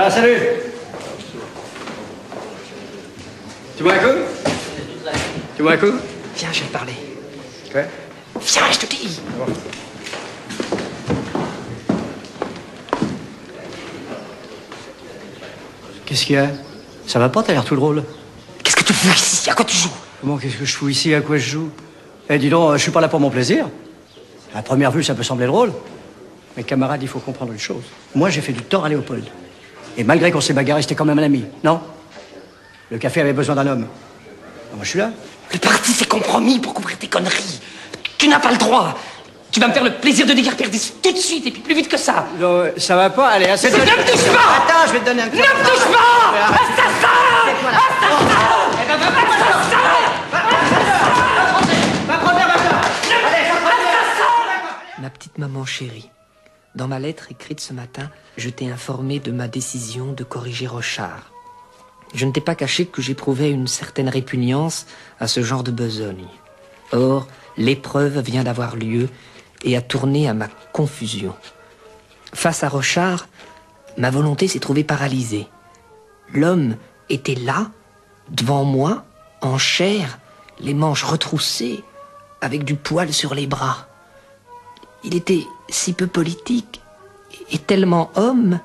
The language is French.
Ah, salut Tu bois un coup? Tu bois un coup? Viens, je vais te parler. Quoi Viens, je te dis. Qu'est-ce qu'il y a? Ça va pas, t'as l'air tout drôle. Qu'est-ce que tu fous ici? À quoi tu joues? Comment, qu'est-ce que je fous ici? À quoi je joue? Eh, dis donc, je suis pas là pour mon plaisir. À première vue, ça peut sembler drôle. Mais camarades, il faut comprendre une chose. Moi, j'ai fait du tort à Léopold. Et malgré qu'on s'est bagarré, c'était quand même un ami, non? Le café avait besoin d'un homme. Ah, Moi, je suis là. Le parti s'est compromis pour couvrir tes conneries. Tu n'as pas le droit. Tu vas me faire le plaisir de déguerpir tout de suite et puis plus vite que ça. Non, ça va pas, allez, assez de... Ne me touche pas Attends, je vais te donner un Ne me touche pas Assassin. Ma petite maman chérie, dans ma lettre écrite ce matin, je t'ai informé de ma décision de corriger Rochard. Je ne t'ai pas caché que j'éprouvais une certaine répugnance à ce genre de besogne. Or, l'épreuve vient d'avoir lieu et a tourné à ma confusion. Face à Rochard, ma volonté s'est trouvée paralysée. L'homme était là, devant moi, en chair, les manches retroussées, avec du poil sur les bras. Il était si peu politique et tellement homme